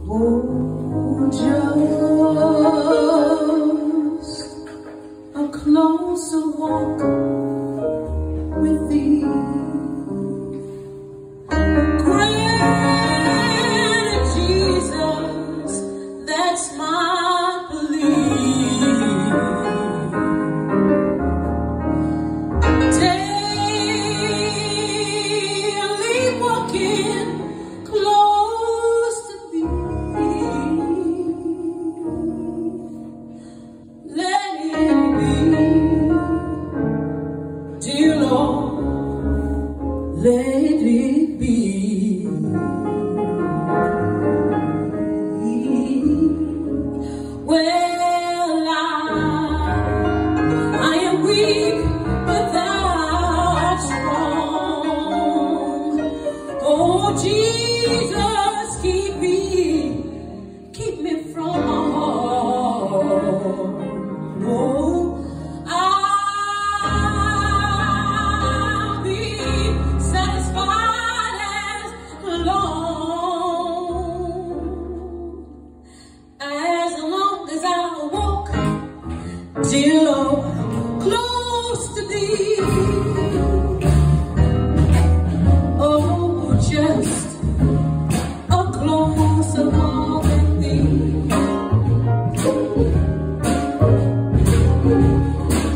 Just a closer walk with thee. Let it be. still close to thee. Oh, just a closer walk with thee.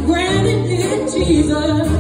Granted, Jesus.